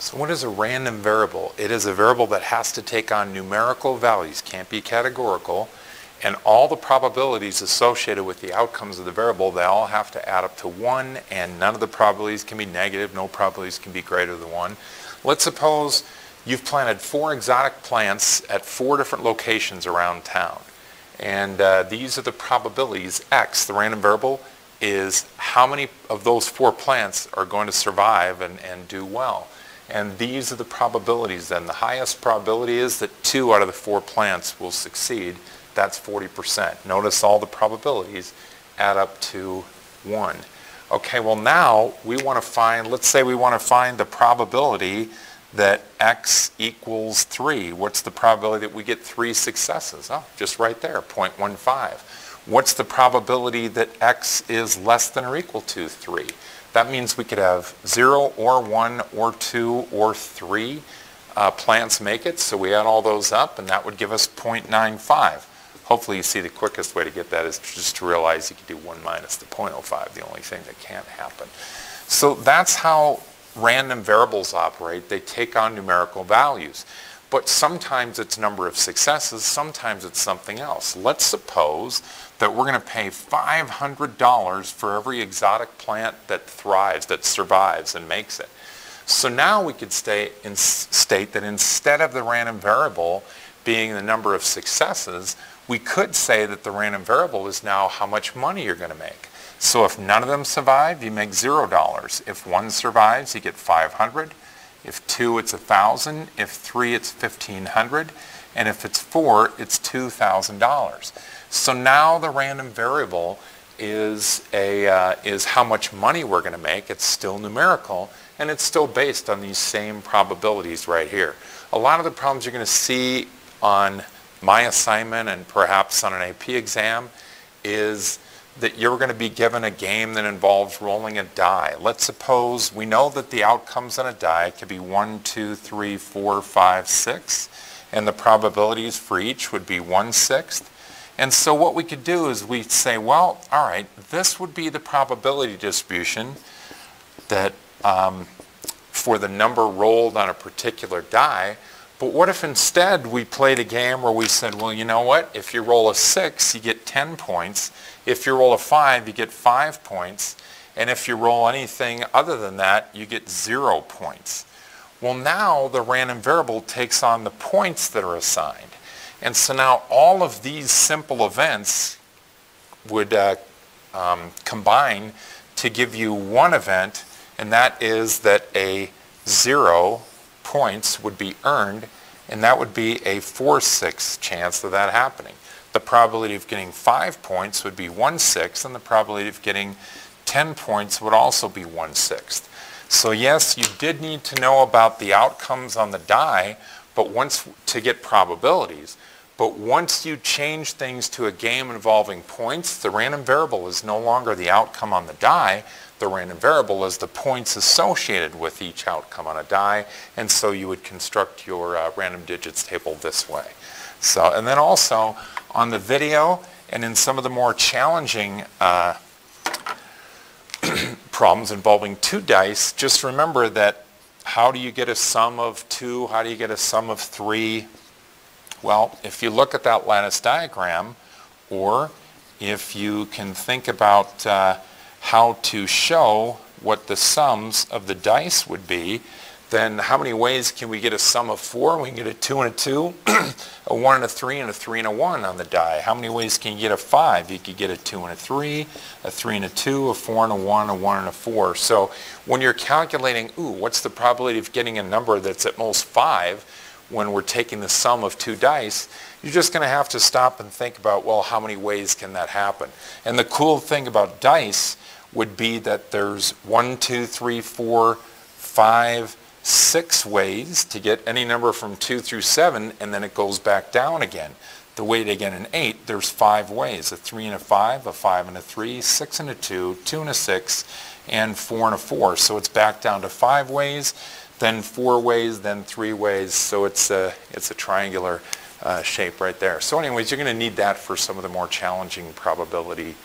So what is a random variable? It is a variable that has to take on numerical values, can't be categorical, and all the probabilities associated with the outcomes of the variable, they all have to add up to 1, and none of the probabilities can be negative, no probabilities can be greater than 1. Let's suppose you've planted four exotic plants at four different locations around town. And uh, these are the probabilities. X, the random variable, is how many of those four plants are going to survive and, and do well. And these are the probabilities then. The highest probability is that two out of the four plants will succeed. That's 40%. Notice all the probabilities add up to 1. Okay, well now we want to find, let's say we want to find the probability that x equals 3. What's the probability that we get three successes? Oh, just right there, 0.15. What's the probability that x is less than or equal to 3? That means we could have 0 or 1 or 2 or 3 uh, plants make it. So we add all those up and that would give us 0.95. Hopefully you see the quickest way to get that is just to realize you can do 1 minus the 0.05, the only thing that can't happen. So that's how random variables operate. They take on numerical values. But sometimes it's number of successes, sometimes it's something else. Let's suppose that we're going to pay $500 for every exotic plant that thrives, that survives and makes it. So now we could state, in, state that instead of the random variable being the number of successes, we could say that the random variable is now how much money you're going to make. So if none of them survive, you make $0. If one survives, you get 500. If two, it's 1,000. If three, it's 1,500. And if it's four, it's $2,000. So now the random variable is, a, uh, is how much money we're going to make. It's still numerical, and it's still based on these same probabilities right here. A lot of the problems you're going to see on my assignment and perhaps on an AP exam is that you're going to be given a game that involves rolling a die. Let's suppose we know that the outcomes on a die could be 1, 2, 3, 4, 5, 6, and the probabilities for each would be 1 sixth. And so what we could do is we'd say, well, all right, this would be the probability distribution that um, for the number rolled on a particular die, but what if instead we played a game where we said, well, you know what? If you roll a 6, you get 10 points. If you roll a 5, you get 5 points. And if you roll anything other than that, you get 0 points. Well, now the random variable takes on the points that are assigned. And so now all of these simple events would uh, um, combine to give you one event, and that is that a 0 points would be earned, and that would be a 4-6 chance of that happening. The probability of getting 5 points would be 1 6 and the probability of getting 10 points would also be 1 6 So yes, you did need to know about the outcomes on the die, but once to get probabilities. But once you change things to a game involving points, the random variable is no longer the outcome on the die the random variable is the points associated with each outcome on a die, and so you would construct your uh, random digits table this way. So, and then also on the video and in some of the more challenging uh, problems involving two dice, just remember that how do you get a sum of two? How do you get a sum of three? Well, if you look at that lattice diagram, or if you can think about uh, how to show what the sums of the dice would be, then how many ways can we get a sum of four? We can get a two and a two, a one and a three, and a three and a one on the die. How many ways can you get a five? You could get a two and a three, a three and a two, a four and a one, a one and a four. So when you're calculating, ooh, what's the probability of getting a number that's at most five when we're taking the sum of two dice, you're just going to have to stop and think about, well, how many ways can that happen? And the cool thing about dice would be that there's one, two, three, four, five, six ways to get any number from 2 through 7, and then it goes back down again. The way to get an 8, there's five ways, a 3 and a 5, a 5 and a 3, 6 and a 2, 2 and a 6, and 4 and a 4. So it's back down to five ways, then four ways, then three ways. So it's a, it's a triangular uh, shape right there. So anyways, you're going to need that for some of the more challenging probability